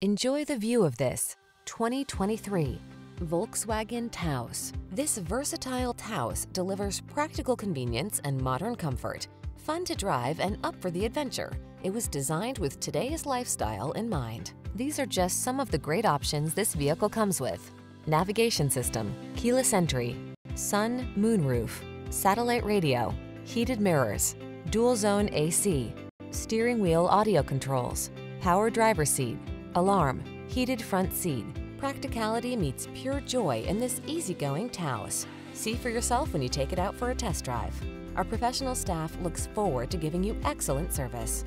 Enjoy the view of this 2023 Volkswagen Taos. This versatile Taos delivers practical convenience and modern comfort. Fun to drive and up for the adventure. It was designed with today's lifestyle in mind. These are just some of the great options this vehicle comes with. Navigation system, keyless entry, sun, moonroof, satellite radio, heated mirrors, dual zone AC, steering wheel audio controls, power driver seat, alarm, heated front seat. Practicality meets pure joy in this easygoing Taos. See for yourself when you take it out for a test drive. Our professional staff looks forward to giving you excellent service.